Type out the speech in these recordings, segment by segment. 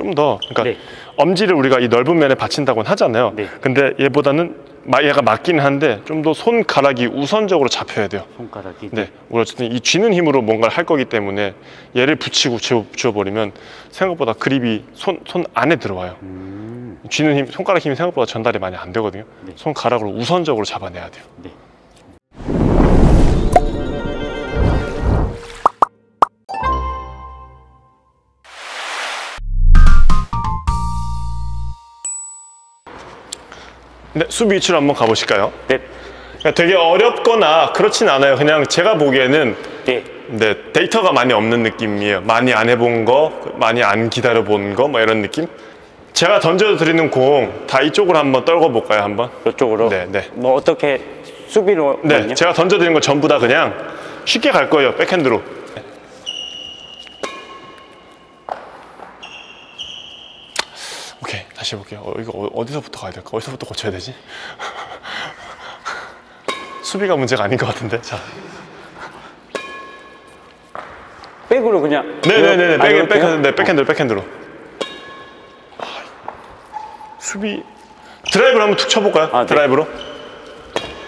좀 더 그러니까 네. 엄지를 우리가 이 넓은 면에 받친다고는 하잖아요. 네. 근데 얘보다는 마- 얘가 맞긴 한데 좀 더 손가락이 우선적으로 잡혀야 돼요. 손가락이. 네, 우리 어쨌든 이 쥐는 힘으로 뭔가를 할 거기 때문에 얘를 붙이고 쥐어, 쥐어 버리면 생각보다 그립이 손, 손 안에 들어와요. 음, 쥐는 힘, 손가락 힘이 생각보다 전달이 많이 안 되거든요. 네. 손가락으로 우선적으로 잡아내야 돼요. 네. 네, 수비 위치로 한번 가보실까요? 네. 그러니까 되게 어렵거나 그렇진 않아요. 그냥 제가 보기에는 네. 네, 데이터가 많이 없는 느낌이에요. 많이 안 해본 거, 많이 안 기다려본 거, 뭐 이런 느낌? 제가 던져드리는 공 다 이쪽으로 한번 떨궈볼까요, 한번? 이쪽으로. 네, 네. 뭐 어떻게 수비로. 네, 제가 던져드리는 거 전부 다 그냥 쉽게 갈 거예요, 백핸드로. 오케이, 다시 해볼게요. 어, 이거 어- 어디서부터 가야 될까? 어디서부터 고쳐야 되지? 수비가 문제가 아닌 것 같은데. 자, 백으로 그냥. 네네네, 아, 백? 백핸드, 네, 백핸드, 백핸드로. 아, 수비 드라이브를 한번 툭 쳐볼까요? 아, 네. 드라이브로?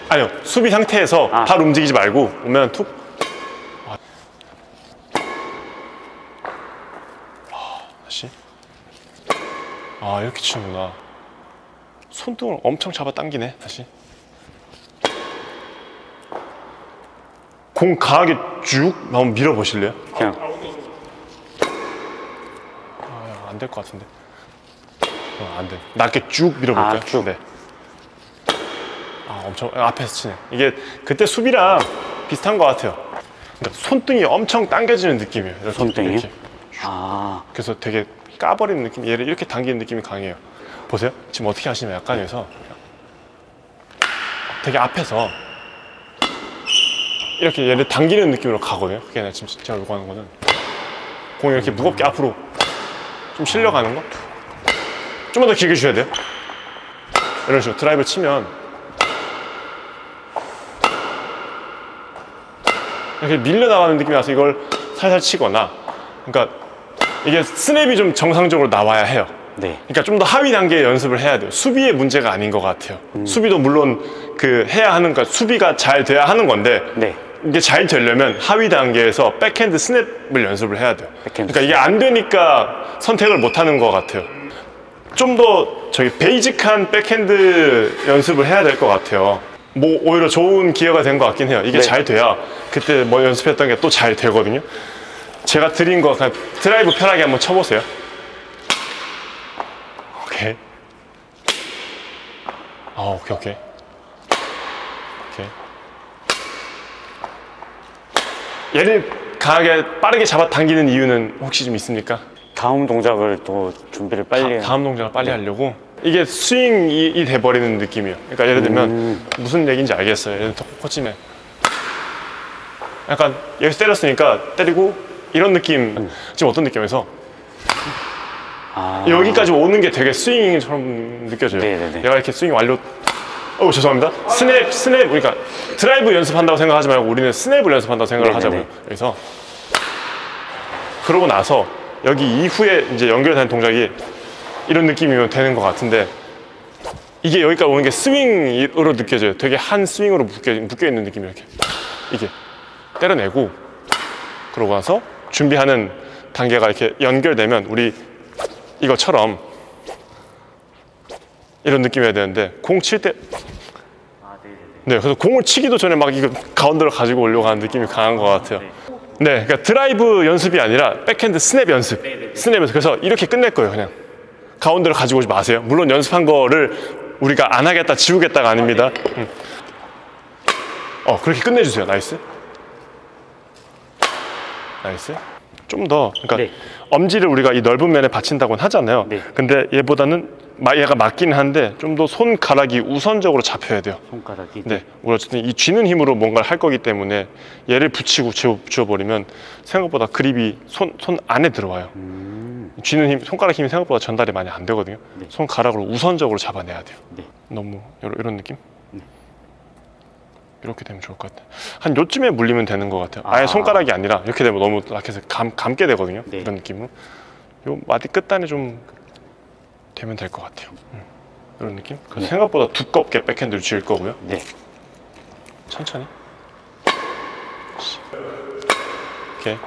아니요, 수비 상태에서 아. 발 움직이지 말고 오면 툭. 아. 아, 다시. 아 이렇게 치는구나. 손등을 엄청 잡아 당기네. 다시. 공 강하게 쭉 한번 밀어 보실래요? 그냥. 아, 안될 것 같은데. 어, 안 돼. 낮게 쭉 밀어볼까요? 아, 쭉. 네. 아, 엄청 아, 앞에서 치네. 이게 그때 수비랑 비슷한 것 같아요. 그러니까 손등이 엄청 당겨지는 느낌이에요. 이렇게. 아. 그래서 되게 까버리는 느낌. 얘를 이렇게 당기는 느낌이 강해요. 보세요. 지금 어떻게 하시냐면 약간 여기서 되게 앞에서 이렇게 얘를 당기는 느낌으로 가거든요. 그게 아니라 지금 제가 요구하는 거는 공이 이렇게 무겁게 앞으로 좀 실려가는 거. 좀만 더 길게 주셔야 돼요. 이런 식으로 드라이브 치면 이렇게 밀려나가는 느낌이 나서 이걸 살살 치거나 그러니까 이게 스냅이 좀 정상적으로 나와야 해요. 네. 그러니까 좀 더 하위 단계 연습을 해야 돼요. 수비의 문제가 아닌 것 같아요. 수비도 물론 그 해야 하는 거 수비가 잘 돼야 하는 건데 네. 이게 잘 되려면 하위 단계에서 백핸드 스냅을 연습을 해야 돼요. 백핸드 그러니까 이게 안 되니까 선택을 못 하는 것 같아요. 좀 더 저기 basic한 백핸드 연습을 해야 될 것 같아요. 뭐 오히려 좋은 기회가 된 것 같긴 해요. 이게 네. 잘 돼야 그때 뭐 연습했던 게 또 잘 되거든요. 제가 드린 거 그냥 드라이브 편하게 한번 쳐보세요. 오케이. 아 오케이 오케이. 오케이. 얘를 강하게 빠르게 잡아 당기는 이유는 혹시 좀 있습니까? 다음 동작을 또 준비를 빨리. 해야- 다음 동작을 빨리 하려고 이게 스윙이 돼버리는 느낌이에요. 그러니까 예를 들면 음. 무슨 얘기인지 알겠어요. 예를 들어 코치네. 약간 여기서 때렸으니까 때리고 이런 느낌 지금 어떤 느낌에서 아. 여기까지 오는 게 되게 스윙처럼 느껴져요. 네네네. 내가 이렇게 스윙 완료. 어 죄송합니다. 스냅 스냅 그러니까 드라이브 연습한다고 생각하지 말고 우리는 스냅을 연습한다고 생각을 네네네. 하자고요. 그래서 그러고 나서 여기 이후에 이제 연결되는 동작이 이런 느낌이면 되는 것 같은데 이게 여기까지 오는 게 스윙으로 느껴져요. 되게 한 스윙으로 묶여, 묶여 있는 느낌이 이렇게 이게 때려내고 그러고 나서 준비하는 단계가 이렇게 연결되면 우리 이것처럼 이런 느낌이어야 되는데 공 칠 때 네, 그래서 공을 치기도 전에 막 이거 가운데로 가지고 오려고 하는 느낌이 강한 것 같아요. 네, 그러니까 드라이브 연습이 아니라 백핸드 스냅 연습. 스냅 연습. 그래서 이렇게 끝낼 거예요, 그냥. 가운데로 가지고 오지 마세요. 물론 연습한 거를 우리가 안 하겠다, 지우겠다가 아닙니다. 음. 어, 그렇게 끝내주세요. 나이스. 나이스. 좀 더, 그러니까 네. 엄지를 우리가 이 넓은 면에 받친다고는 하잖아요. 네. 근데 얘보다는 마- 얘가 맞긴 한데 좀 더 손가락이 우선적으로 잡혀야 돼요. 손가락이. 네, 우리 어쨌든 이 쥐는 힘으로 뭔가를 할 거기 때문에 얘를 붙이고 쥐어, 쥐어 버리면 생각보다 그립이 손, 손 안에 들어와요. 음. 쥐는 힘, 손가락 힘이 생각보다 전달이 많이 안 되거든요. 네. 손가락으로 우선적으로 잡아내야 돼요. 네. 너무 이런, 이런 느낌? 이렇게 되면 좋을 것 같아요. 한 요쯤에 물리면 되는 것 같아요. 아예 아. 손가락이 아니라 이렇게 되면 너무 라켓을 감, 감게 되거든요. 네. 이런 느낌으로. 요 마디 끝단이 좀 되면 될 것 같아요. 음, 이런 느낌? 그래서 생각보다 두껍게 백핸드를 쥐을 거고요. 네. 천천히. 오케이.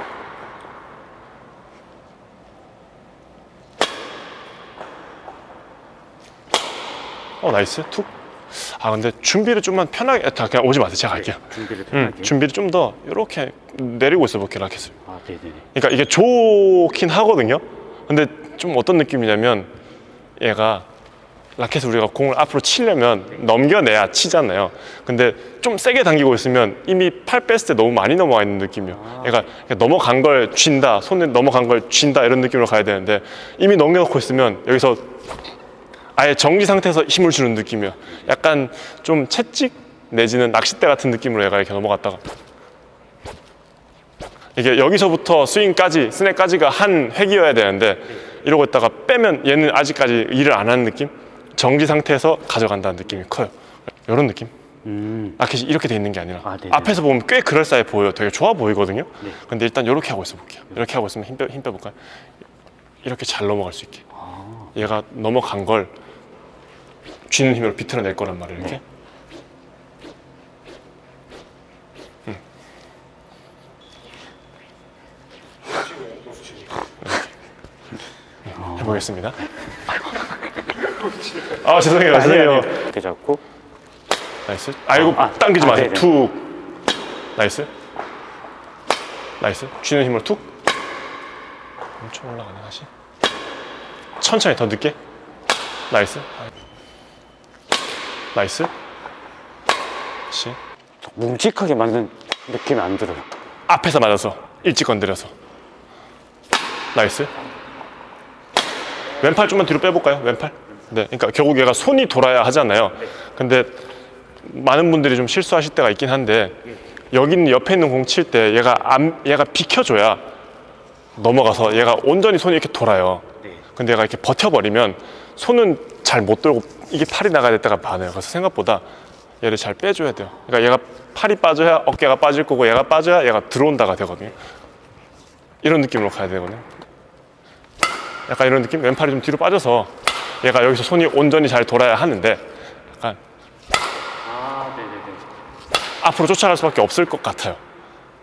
어 나이스 툭. 아 근데 준비를 좀만 편하게 다 그냥 오지 마세요. 제가 갈게요. 준비를 음, 편하게. 준비를 좀 더 이렇게 내리고 있어 볼게요 라켓을. 아, 네네네. 그러니까 이게 좋긴 하거든요. 근데 좀 어떤 느낌이냐면 얘가 라켓을 우리가 공을 앞으로 치려면 넘겨내야 치잖아요. 근데 좀 세게 당기고 있으면 이미 팔 뺐을 때 너무 많이 넘어가 있는 느낌이에요. 얘가 그냥 넘어간 걸 쥔다, 손에 넘어간 걸 쥔다 이런 느낌으로 가야 되는데 이미 넘겨놓고 있으면 여기서 아예 정지 상태에서 힘을 주는 느낌이에요. 약간 좀 채찍 내지는 낚싯대 같은 느낌으로 얘가 이렇게 넘어갔다가 이게 여기서부터 스윙까지 스냅까지가 한 획이어야 되는데 이러고 있다가 빼면 얘는 아직까지 일을 안 하는 느낌 정지 상태에서 가져간다는 느낌이 커요 이런 느낌 음. 라켓이 이렇게 돼 있는 게 아니라 아, 네네. 앞에서 보면 꽤 그럴싸해 보여요 되게 좋아 보이거든요 네. 근데 일단 이렇게 하고 있어 볼게요 이렇게 하고 있으면 힘, 빼, 힘 빼볼까요 이렇게 잘 넘어갈 수 있게 아. 얘가 넘어간 걸 쥐는 힘으로 비틀어낼 거란 말이에요 이렇게 음. 해보겠습니다. 아 죄송해요, 죄송해요. 이렇게 잡고. 나이스. 아이고 아, 당기지 아, 마세요. 네네. 툭. 나이스. 나이스. 쥐는 힘으로 툭. 엄청 올라가네 다시. 천천히 더 늦게. 나이스. 나이스. 다시. 묵직하게 만든 느낌이 안 들어요. 앞에서 맞아서 일찍 건드려서. 나이스. 왼팔 좀만 뒤로 빼볼까요? 왼팔. 네, 그러니까 결국 얘가 손이 돌아야 하잖아요. 근데 많은 분들이 좀 실수하실 때가 있긴 한데 여기 있는 옆에 있는 공 칠 때 얘가 안, 얘가 비켜줘야 넘어가서 얘가 온전히 손이 이렇게 돌아요. 근데 얘가 이렇게 버텨버리면 손은 잘 못 돌고 이게 팔이 나가야 될 때가 많아요. 그래서 생각보다 얘를 잘 빼줘야 돼요. 그러니까 얘가 팔이 빠져야 어깨가 빠질 거고 얘가 빠져야 얘가 들어온다가 되거든요. 이런 느낌으로 가야 되거든요. 약간 이런 느낌? 왼팔이 좀 뒤로 빠져서 얘가 여기서 손이 온전히 잘 돌아야 하는데 약간 아. 앞으로 쫓아갈 수밖에 없을 것 같아요.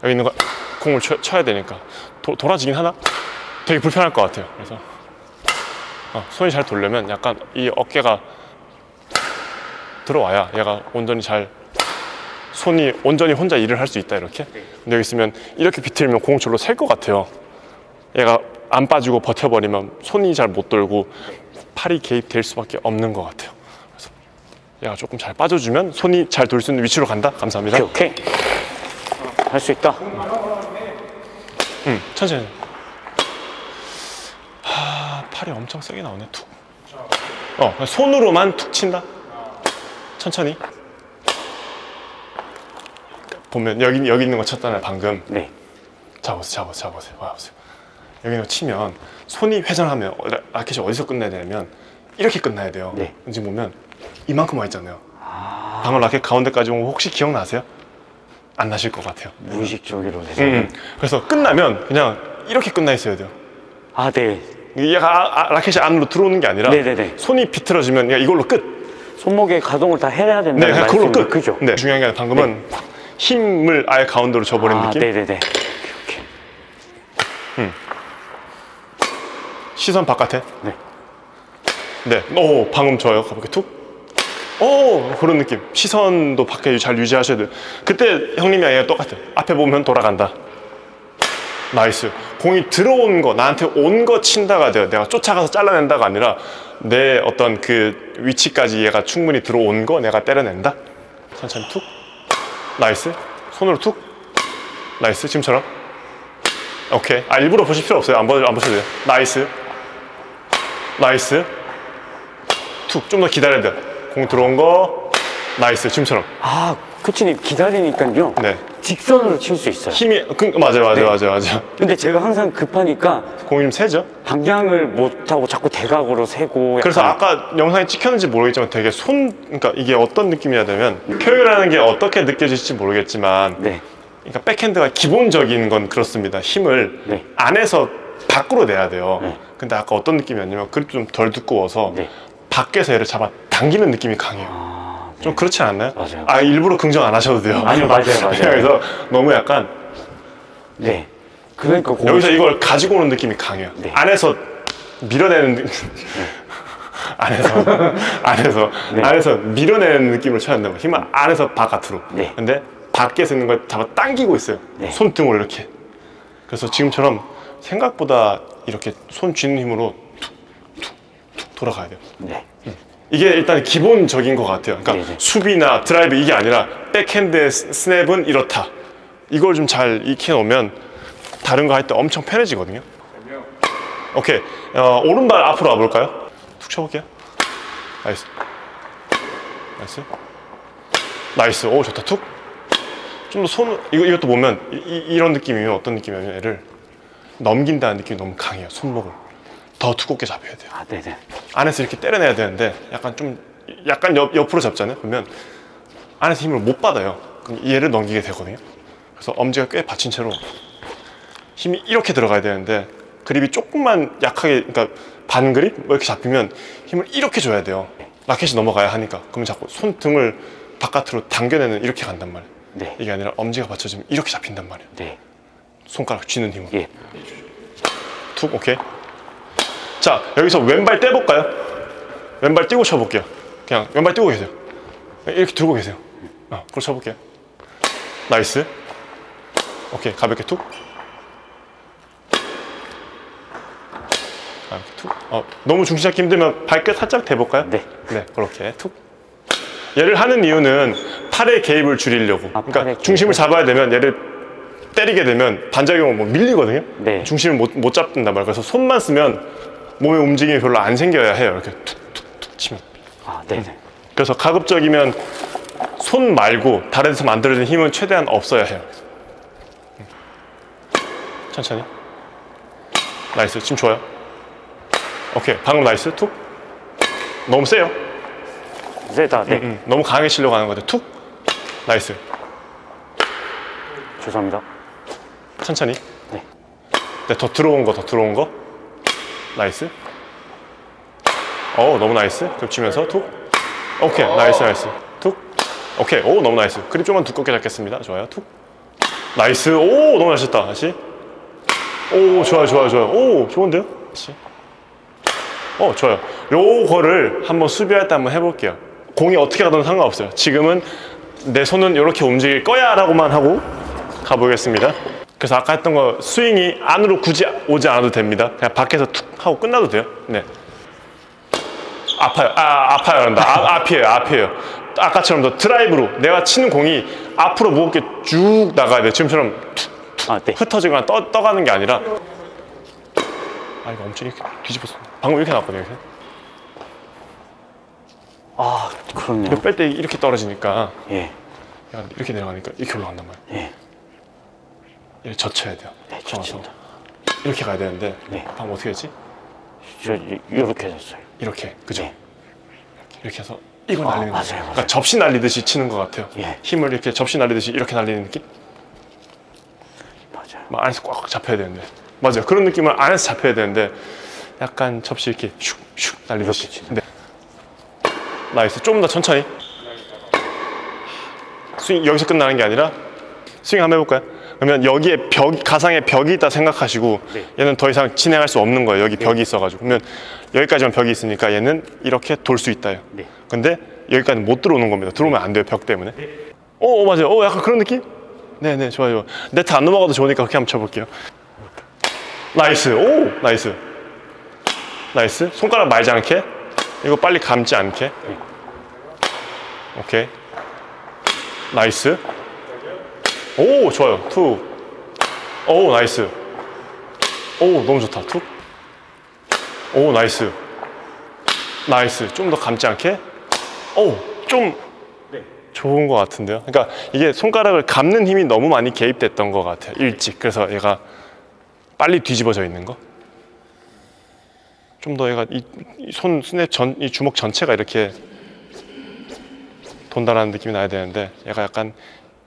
여기 있는 거 공을 쳐, 쳐야 되니까 도- 돌아지긴 하나? 되게 불편할 것 같아요. 그래서 어, 손이 잘 돌려면 약간 이 어깨가 들어와야 얘가 온전히 잘 손이 온전히 혼자 일을 할 수 있다 이렇게. 근데 여기 있으면 이렇게 비틀면 공 절로 셀 것 같아요. 얘가 안 빠지고 버텨버리면 손이 잘 못 돌고 팔이 개입될 수밖에 없는 것 같아요. 그래서 얘가 조금 잘 빠져주면 손이 잘 돌 수 있는 위치로 간다. 감사합니다. 오케이, 오케이. 할 수 있다. 응, 천천히. 하, 팔이 엄청 세게 나오네. 툭. 어, 손으로만 툭 친다. 천천히. 보면 여기 여기 있는 거 쳤잖아요, 방금. 네. 잡아보세요, 잡아보세요, 잡아보세요. 봐보세요. 여기 있는 거 치면 손이 회전하면 어, 라- 라켓이 어디서 끝내야 되냐면 이렇게 끝나야 돼요. 네. 지금 보면 이만큼 와 있잖아요. 방금 라켓 가운데까지 온 거 혹시 기억나세요? 안 나실 것 같아요. 무의식적으로. 음, 그래서 끝나면 그냥 이렇게 끝나 있어야 돼요. 아, 네. 얘가 아- 아- 라켓이 안으로 들어오는 게 아니라 네네네. 손이 비틀어지면 이걸로 끝. 손목에 가동을 다 해야 네, 된다는 그걸로 말씀이죠. 끝. 그죠? 네, 중요한 게 아니라 방금은 힘을 아예 가운데로 줘버린 아, 느낌. 네네네. 시선 바깥에. 네. 네. 오, 방금 좋아요. 가볍게 툭. 오, 그런 느낌. 시선도 밖에 잘 유지하셔야 돼요. 그때 형님이 아예 똑같아요. 앞에 보면 돌아간다. 나이스. 공이 들어온 거, 나한테 온 거 친다가 돼요. 내가 쫓아가서 잘라낸다가 아니라 내 어떤 그 위치까지 얘가 충분히 들어온 거 내가 때려낸다. 천천히 툭. 나이스. 손으로 툭. 나이스. 지금처럼. 오케이. 아, 일부러 보실 필요 없어요. 안, 보, 안 보셔도 돼요. 나이스. 나이스. 툭. 좀 더 기다려야 돼요. 공 들어온 거. 나이스. 지금처럼. 아, 코치님 기다리니까요. 네. 직선으로 칠 수 있어요. 힘이, 그, 맞아요, 맞아요, 네. 맞아요, 맞아요. 근데 제가 항상 급하니까 공이 좀 세죠? 방향을 못 하고 자꾸 대각으로 세고. 그래서 아까 영상에 찍혔는지 모르겠지만 되게 손, 그러니까 이게 어떤 느낌이냐 되면 표현하는 게 어떻게 느껴질지 모르겠지만 네. 그러니까 백핸드가 기본적인 건 그렇습니다. 힘을 네. 안에서 밖으로 내야 돼요. 네. 근데 아까 어떤 느낌이었냐면 그립 좀덜 두꺼워서 네. 밖에서 얘를 잡아 당기는 느낌이 강해요. 아, 네. 좀 그렇지 않나요? 맞아요. 아 일부러 긍정 안 하셔도 돼요. 아니요, 맞아요, 맞아요. 그래서 너무 약간 네. 그러니까 공 여기서 이걸 가지고 오는 느낌이 강해요. 네. 안에서 밀어내는 느- 안에서 안에서 네. 안에서 밀어내는 느낌을 쳐야 한다고 힘을 안에서 바깥으로. 네. 근데 밖에서 있는 걸 잡아 당기고 있어요. 네. 손등으로 이렇게. 그래서 지금처럼 생각보다 이렇게 손 쥐는 힘으로 툭툭툭 돌아가야 돼요. 네. 이게 일단 기본적인 것 같아요. 그러니까 네네. 수비나 드라이브 이게 아니라 백핸드의 스- 스냅은 이렇다. 이걸 좀 잘 익혀 놓으면 다른 거 할 때 엄청 편해지거든요. 오케이. 어, 오른발 앞으로 와볼까요? 툭 쳐볼게요. 나이스. 나이스. 나이스. 오, 좋다. 툭. 좀 더 손, 이거, 이것도 보면 이, 런 느낌이면 어떤 느낌이냐면 얘를 넘긴다는 느낌이 너무 강해요. 손목을. 더 두껍게 잡혀야 돼요. 아, 네네. 안에서 이렇게 때려내야 되는데 약간 좀 약간 옆, 옆으로 잡잖아요. 그러면 안에서 힘을 못 받아요. 그럼 얘를 넘기게 되거든요. 그래서 엄지가 꽤 받친 채로 힘이 이렇게 들어가야 되는데 그립이 조금만 약하게 그러니까 반 그립 뭐 이렇게 잡히면 힘을 이렇게 줘야 돼요. 라켓이 넘어가야 하니까. 그러면 자꾸 손등을 바깥으로 당겨내는 이렇게 간단 말이에요. 네. 이게 아니라 엄지가 받쳐지면 이렇게 잡힌단 말이에요. 네. 손가락 쥐는 힘으로. 예. 툭 오케이 자 여기서 왼발 떼볼까요? 왼발 띄고 쳐볼게요 그냥 왼발 띄고 계세요 이렇게 들고 계세요 어, 그걸 쳐볼게요 나이스 오케이 가볍게 툭 가볍게 툭 어, 너무 중심 잡기 힘들면 발끝 살짝 대볼까요? 네. 네 그렇게 툭 얘를 하는 이유는 팔의 개입을 줄이려고 아, 그러니까 중심을. 잡아야 되면 얘를 때리게 되면 반작용은 뭐 밀리거든요 네. 중심을 못, 못 잡는단 말이에요. 그래서 손만 쓰면 몸의 움직임이 별로 안 생겨야 해요. 이렇게 툭툭툭 치면. 아, 네네. 그래서 가급적이면 손 말고 다른 데서 만들어진 힘은 최대한 없어야 해요. 음. 천천히. 나이스. 지금 좋아요. 오케이. 방금 나이스. 툭. 너무 세요. 세다. 네. 음, 너무 강하게 치려고 하는 건데 툭. 나이스. 죄송합니다. 천천히. 네. 네, 더 들어온 거, 더 들어온 거. 나이스. 어, 너무 나이스. 겹치면서 툭. 오케이, 나이스, 나이스. 툭. 오케이, 오, 너무 나이스. 그립 좀만 두껍게 잡겠습니다. 좋아요. 툭. 나이스. 오, 너무 잘쳤다. 다시. 오, 좋아요, 좋아요, 좋아요. 오, 좋은데요? 다시. 어, 좋아요. 요거를 한번 수비할 때 한번 해볼게요. 공이 어떻게 가든 상관없어요. 지금은 내 손은 이렇게 움직일 거야 라고만 하고 가보겠습니다. 그래서 아까 했던 거 스윙이 안으로 굳이 오지 않아도 됩니다. 그냥 밖에서 툭 하고 끝나도 돼요. 네. 아파요. 아, 아파요. 한다. 아, 앞이에요. 앞이에요. 아까처럼 더 드라이브로 내가 치는 공이 앞으로 무겁게 쭉 나가야 돼요. 지금처럼 툭 아, 네. 흩어지거나 떠, 떠가는 게 아니라 아 이거 엄청 이렇게 뒤집었어. 방금 이렇게 나왔거든요. 이렇게. 아, 그렇네요. 이거 뺄 때 이렇게 떨어지니까 예. 이렇게 내려가니까 이렇게 올라간단 말이에요. 예. 이렇게 젖혀야 돼요. 네. 좋습니다. 이렇게 가야 되는데 네. 방금 어떻게 했지? 저, 이- 이렇게 됐어요. 이렇게 그죠? 네. 이렇게 해서 이걸 아, 날리는 맞아요, 거죠. 맞아요. 그러니까 접시 날리듯이 치는 것 같아요. 예. 힘을 이렇게 접시 날리듯이 이렇게 날리는 느낌? 맞아요. 막 안에서 꽉 잡혀야 되는데 맞아요. 그런 느낌을 안에서 잡혀야 되는데 약간 접시 이렇게 슉슉 날리듯이. 네. 나이스. 좀더 천천히. 스윙 여기서 끝나는 게 아니라 스윙 한번 해볼까요? 그러면 여기에 벽 가상의 벽이 있다 생각하시고 네. 얘는 더 이상 진행할 수 없는 거예요. 여기 벽이 있어가지고 그러면 여기까지만 벽이 있으니까 얘는 이렇게 돌 수 있다요. 네. 근데 여기까지 못 들어오는 겁니다. 들어오면 안 돼요. 벽 때문에. 어, 어, 맞아요. 어, 약간 그런 느낌? 네네 좋아요. 네트 안 넘어가도 좋으니까 그렇게 한번 쳐볼게요. 나이스. 오 나이스. 나이스. 손가락 말지 않게. 이거 빨리 감지 않게. 오케이. 나이스. 오 좋아요. 툭. 오 nice. 오 너무 좋다. Two. 오 nice. Nice. 좀 더 감지 않게. 오 좀 좋은 것 같은데요. 그러니까 이게 손가락을 감는 힘이 너무 많이 개입됐던 것 같아요. 일찍. 그래서 얘가 빨리 뒤집어져 있는 거. 좀 더 얘가 이 손 스냅 전 이 주먹 전체가 이렇게 돈다라는 느낌이 나야 되는데 얘가 약간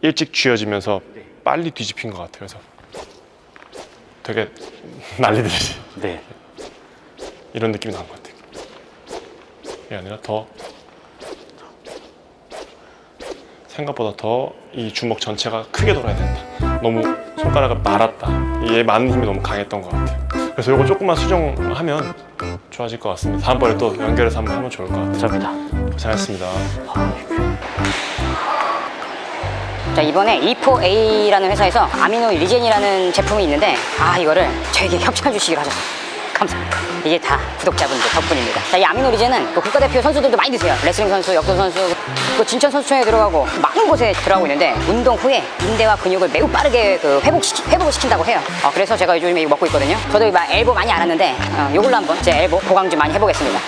일찍 쥐어지면서 빨리 뒤집힌 것 같아요. 그래서 되게 난리듯이 네. 이런 느낌이 나는 것 같아요. 이게 아니라 더 생각보다 더 이 주먹 전체가 크게 돌아야 된다. 너무 손가락을 말았다. 얘 많은 힘이 너무 강했던 것 같아요. 그래서 이거 조금만 수정하면 좋아질 것 같습니다. 다음번에 또 연결해서 한번 하면 좋을 것 같아요. 감사합니다. 고생하셨습니다. 자 이번에 E4A라는 회사에서 아미노 리젠이라는 제품이 있는데 아 이거를 저에게 협찬 주시기로 하셨어요. 감사합니다. 이게 다 구독자분들 덕분입니다. 자 이 아미노 리젠은 그 국가대표 선수들도 많이 드세요. 레슬링 선수, 역도 선수 그 진천 선수촌에 들어가고 많은 곳에 들어가고 있는데 운동 후에 인대와 근육을 매우 빠르게 그 회복시키, 회복을 시킨다고 해요. 어, 그래서 제가 요즘에 이거 먹고 있거든요. 저도 막 엘보 많이 안 왔는데 어, 이걸로 한번 제 엘보 보강 좀 많이 해보겠습니다